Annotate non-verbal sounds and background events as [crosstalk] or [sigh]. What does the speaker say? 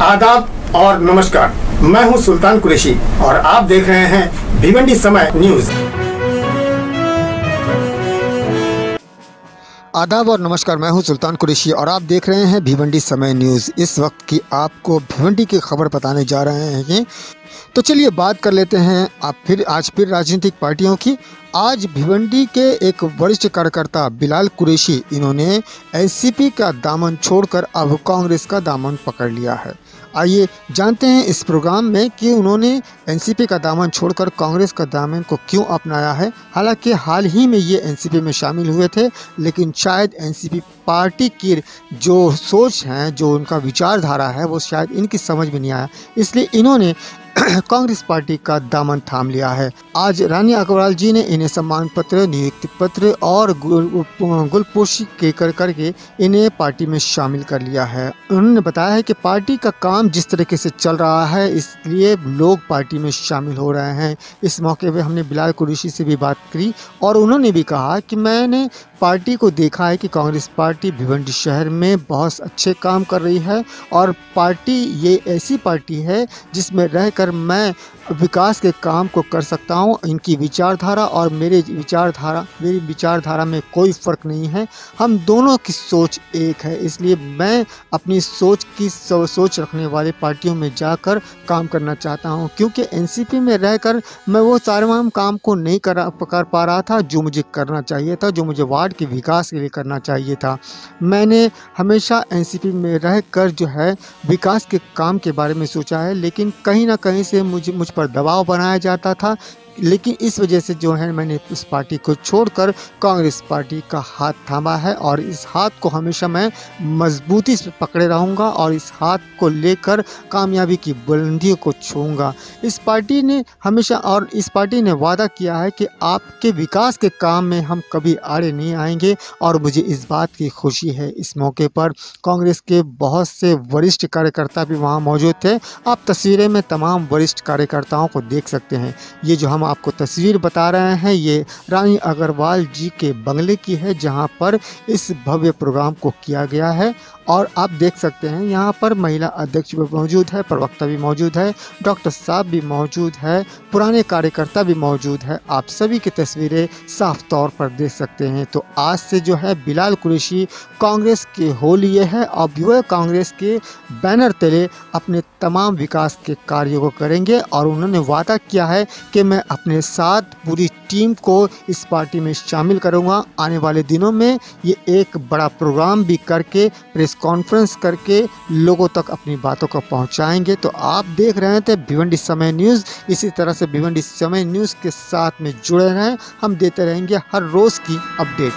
आदाब और नमस्कार। मैं हूँ सुल्तान कुरैशी और आप देख रहे हैं भिवंडी समय न्यूज़। आदाब और नमस्कार, मैं हूँ सुल्तान कुरैशी और आप देख रहे हैं भिवंडी समय न्यूज़। इस वक्त की आपको भिवंडी की खबर बताने जा रहे हैं। तो चलिए बात कर लेते हैं आप फिर, आज फिर राजनीतिक पार्टियों की। आज भिवंडी के एक वरिष्ठ कार्यकर्ता बिलाल कुरैशी, इन्होंने एनसीपी का दामन छोड़कर अब कांग्रेस का दामन पकड़ लिया है। आइए जानते हैं इस प्रोग्राम में कि उन्होंने एनसीपी का दामन छोड़कर कांग्रेस का दामन को क्यों अपनाया है। हालाँकि हाल ही में ये एनसीपी में शामिल हुए थे, लेकिन शायद एनसीपी पार्टी की जो सोच है, जो उनका विचारधारा है, वो शायद इनकी समझ में नहीं आया। इसलिए इन्होंने [coughs] कांग्रेस पार्टी का दामन थाम लिया है। आज रानी अग्रवाल जी ने इन्हें सम्मान पत्र नियुक्ति पत्र और गुलपोशी के कर, करके इन्हें पार्टी में शामिल कर लिया है। उन्होंने बताया है कि पार्टी का काम जिस तरीके से चल रहा है, इसलिए लोग पार्टी में शामिल हो रहे हैं। इस मौके पर हमने बिलाल कुरैशी से भी बात करी और उन्होंने भी कहा कि मैंने पार्टी को देखा है कि कांग्रेस पार्टी भिवंडी शहर में बहुत अच्छे काम कर रही है और पार्टी ये ऐसी पार्टी है जिसमें रहकर मैं विकास के काम को कर सकता हूँ, इनकी विचारधारा और मेरे विचारधारा, मेरी विचारधारा में कोई फ़र्क नहीं है। हम दोनों की सोच एक है, इसलिए मैं अपनी सोच की सोच रखने वाले पार्टियों में जाकर काम करना चाहता हूँ, क्योंकि एनसीपी में रहकर मैं वो सारे काम को नहीं कर कर पा रहा था जो मुझे करना चाहिए था, जो मुझे वार्ड के विकास के लिए करना चाहिए था। मैंने हमेशा एनसीपी में रह कर जो है, विकास के काम के बारे में सोचा है, लेकिन कहीं ना कहीं से मुझे, मुझ पर दबाव बनाया जाता था लेकिन इस वजह से जो है, मैंने उस पार्टी को छोड़कर कांग्रेस पार्टी का हाथ थामा है और इस हाथ को हमेशा मैं मजबूती से पकड़े रहूँगा और इस हाथ को लेकर कामयाबी की बुलंदियों को छूँगा इस पार्टी ने हमेशा और इस पार्टी ने वादा किया है कि आपके विकास के काम में हम कभी आड़े नहीं आएँगे और मुझे इस बात की खुशी है। इस मौके पर कांग्रेस के बहुत से वरिष्ठ कार्यकर्ता भी वहाँ मौजूद थे। आप तस्वीरें में तमाम वरिष्ठ कार्यकर्ताओं को देख सकते हैं। ये जो हम हम आपको तस्वीर बता रहे हैं, ये रानी अग्रवाल जी के बंगले की है, जहाँ पर इस भव्य प्रोग्राम को किया गया है। और आप देख सकते हैं, यहाँ पर महिला अध्यक्ष भी मौजूद है, प्रवक्ता भी मौजूद है, डॉक्टर साहब भी मौजूद है, पुराने कार्यकर्ता भी मौजूद है। आप सभी की तस्वीरें साफ़ तौर पर देख सकते हैं। तो आज से जो है बिलाल कुरेशी कांग्रेस के हो लिए है और युवा कांग्रेस के बैनर तले अपने तमाम विकास के कार्यों को करेंगे और उन्होंने वादा किया है कि मैं अपने साथ पूरी टीम को इस पार्टी में शामिल करूँगा। आने वाले दिनों में ये एक बड़ा प्रोग्राम भी करके प्रेस प्रेस कॉन्फ्रेंस करके लोगों तक अपनी बातों को पहुंचाएँगे। तो आप देख रहे थे भिवंडी समय न्यूज़। इसी तरह से भिवंडी समय न्यूज़ के साथ में जुड़े रहें। हम देते रहेंगे हर रोज़ की अपडेट।